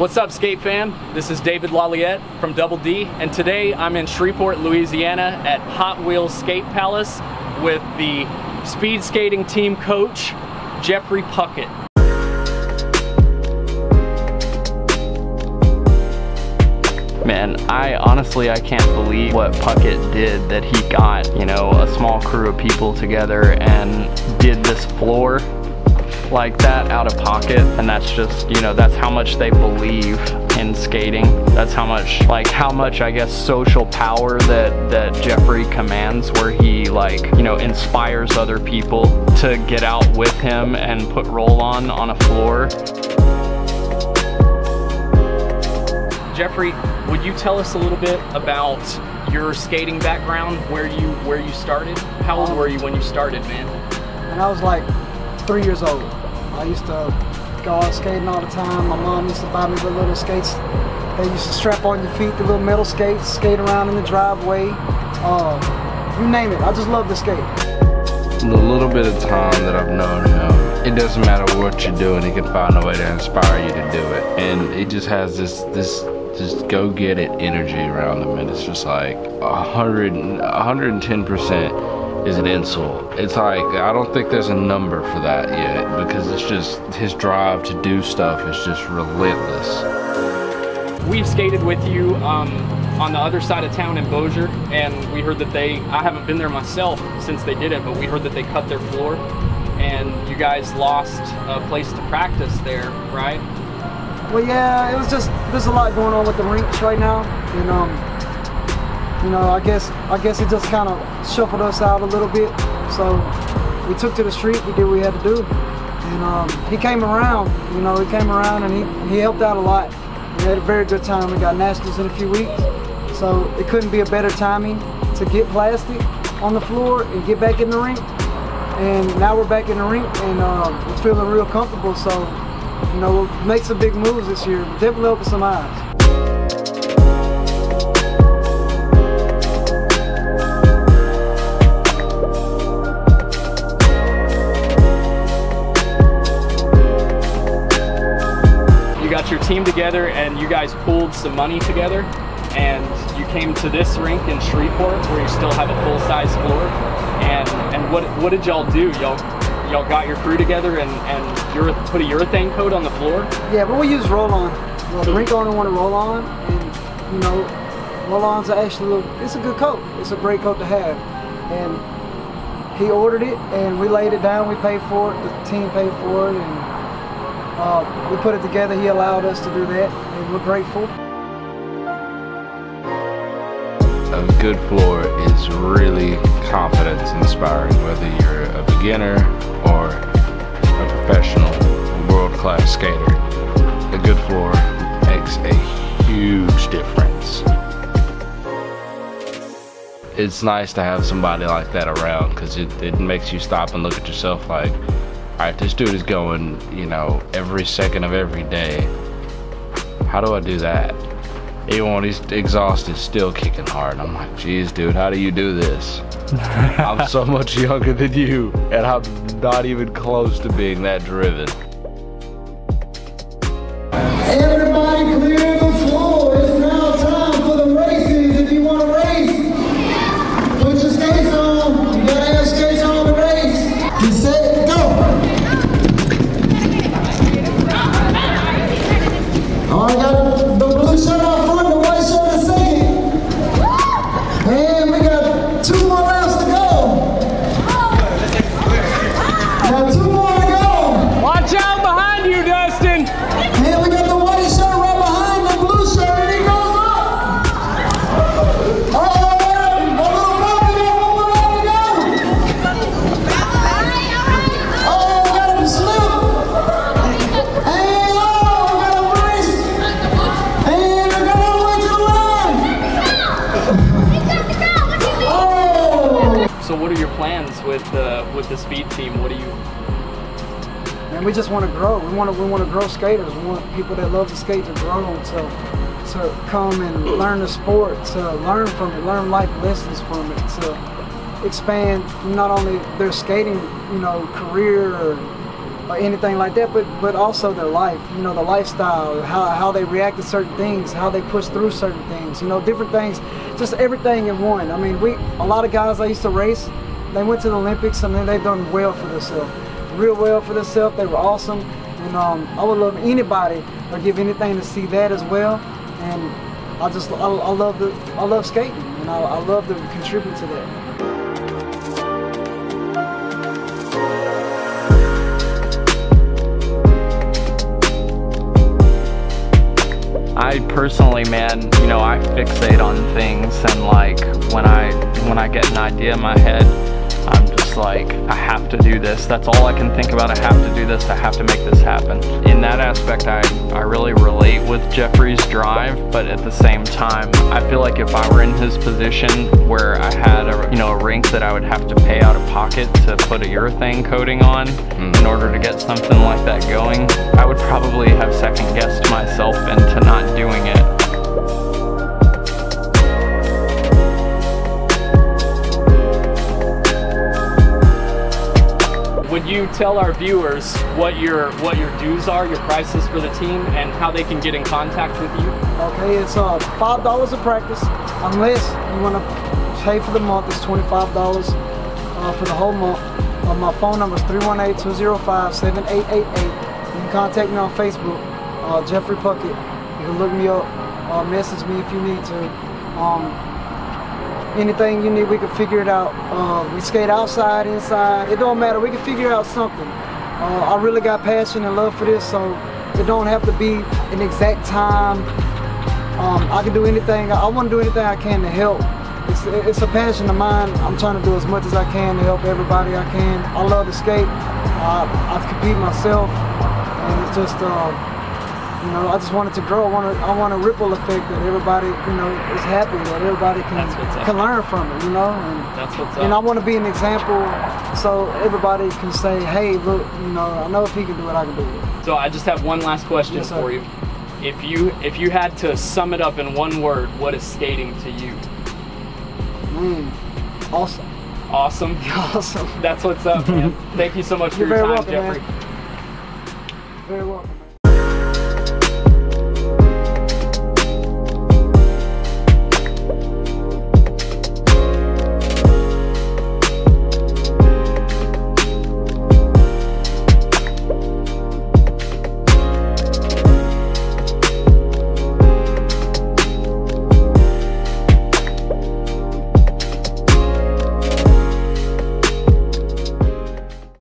What's up, skate fam? This is David Laliette from Double D, and today I'm in Shreveport, Louisiana at Hot Wheels Skate Palace with the speed skating team coach, Jeffrey Puckett. Man, I honestly, I can't believe what Puckett did that he got, you know, a small crew of people together and did this floor like that out of pocket and that's just you know that's how much they believe in skating. That's how much like how much I guess social power that that Jeffrey commands where he like you know inspires other people to get out with him and put roll on on a floor. Jeffrey would you tell us a little bit about your skating background where you where you started? How old were you when you started man? And I was like three years old I used to go out skating all the time. My mom used to buy me the little skates. They used to strap on your feet, the little metal skates, skate around in the driveway. Uh, you name it. I just love to skate. The little bit of time that I've known him, it doesn't matter what you're doing, he can find a way to inspire you to do it. And he just has this this just go get it energy around him and it's just like 100 110% is an insult. It's like, I don't think there's a number for that yet because it's just, his drive to do stuff is just relentless. We've skated with you um, on the other side of town in Bossier and we heard that they, I haven't been there myself since they did it, but we heard that they cut their floor and you guys lost a place to practice there, right? Well, yeah, it was just, there's a lot going on with the rinks right now. And um, you know, I guess I guess it just kind of shuffled us out a little bit. So we took to the street, we did what we had to do. And um, he came around, you know, he came around and he, he helped out a lot. We had a very good time. We got nationals in a few weeks. So it couldn't be a better timing to get plastic on the floor and get back in the rink. And now we're back in the rink and uh, we're feeling real comfortable. So, you know, we'll make some big moves this year. Definitely open some eyes. Got your team together and you guys pooled some money together and you came to this rink in Shreveport where you still have a full-size floor. And and what what did y'all do? Y'all y'all got your crew together and and you put a urethane coat on the floor? Yeah, but we use roll-on. Well, the rink owner wanted roll-on, and you know, roll-ons are actually it's a good coat. It's a great coat to have, and he ordered it and we laid it down. We paid for it. The team paid for it, and uh, we put it together. He allowed us to do that, and we're grateful. A good floor is really confidence inspiring, whether you're a beginner or a professional, world-class skater. A good floor makes a huge difference. It's nice to have somebody like that around because it, it makes you stop and look at yourself like, all right, this dude is going, you know, every second of every day. How do I do that? Even when he's exhausted, still kicking hard. I'm like, geez, dude, how do you do this? I'm so much younger than you, and I'm not even close to being that driven. Speed team? What do you And we just want to grow. We want to we want to grow skaters. We want people that love to skate to grow to to come and learn the sport, to learn from it, learn life lessons from it, to expand not only their skating, you know, career or or anything like that, but but also their life, you know, the lifestyle, how, how they react to certain things, how they push through certain things, you know, different things, just everything in one. I mean, we a lot of guys I used to race, they went to the Olympics. I mean, they've done well for themselves, real well for themselves. They were awesome, and um, I would love anybody or give anything to see that as well. And I just I, I love the I love skating, and I, I love to contribute to that. I personally, man, you know, I fixate on things and like when I when I get an idea in my head, just like, I have to do this. That's all I can think about. I have to do this. I have to make this happen. In that aspect, I, I really relate with Jeffrey's drive, but at the same time, I feel like if I were in his position where I had a you know a rink that I would have to pay out of pocket to put a urethane coating on hmm. in order to get something like that going, I would probably have second guessed myself into not doing it. You tell our viewers what your what your dues are, your prices for the team, and how they can get in contact with you? Okay, it's uh five dollars a practice, unless you want to pay for the month. It's twenty five dollars uh, for the whole month. Uh, my phone number is 318-205-7888. You can contact me on Facebook, uh, Jeffrey Puckett. You can look me up, uh, message me if you need to. Um, anything you need, we can figure it out. Uh, we skate outside, inside. It don't matter. We can figure out something. Uh, I really got passion and love for this, so it don't have to be an exact time. Um, I can do anything. I want to do anything I can to help. It's, it's a passion of mine. I'm trying to do as much as I can to help everybody I can. I love to skate. Uh, I compete myself, and it's just. Uh, you know, I just want it to grow. I want to, I want a ripple effect that everybody, you know, is happy that everybody can up. can learn from it. You know, and That's what's and I want to be an example so everybody can say, hey, look, you know, I know if he can do it, I can do it. So I just have one last question Yes, for you. If you if you had to sum it up in one word, what is skating to you? Man, awesome, Awesome. awesome. That's what's up, man. Thank you so much for You're your time, welcome, Jeffrey. man. Very welcome.